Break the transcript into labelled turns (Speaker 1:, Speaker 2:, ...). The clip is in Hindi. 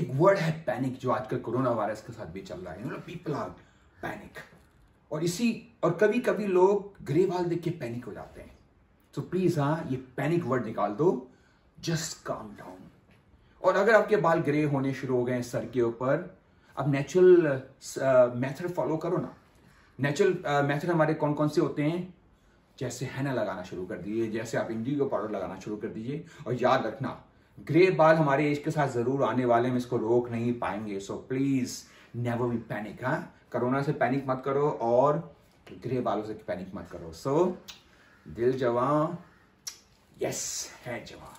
Speaker 1: एक वर्ड है पैनिक जो आजकल कोरोना वायरस के साथ भी चल रहा है। You know people are panic और इसी, और कभी कभी लोग ग्रे वाल देख के पैनिक हो जाते हैं। तो प्लीज़ हाँ ये पैनिक वर्ड निकाल दो। जस्ट काम डाउन और अगर आपके बाल ग्रे होने शुरू हो गए हैं सर के ऊपर अब नेचुरल मेथड फॉलो करो ना। नेचुरल मेथड हमारे कौन कौन से होते हैं? जैसे हैना लगाना शुरू कर दीजिए, जैसे आप इंडिगो पाउडर लगाना शुरू कर दीजिए, और याद रखना ग्रे बाल हमारे एज के साथ ज़रूर आने वाले हम इसको रोक नहीं पाएँगे। So please never be panic हाँ? कोरोना से पैनिक मत करो और ग्रे बालों से पैनिक मत करो। सो so, दिल जवा यस है जवां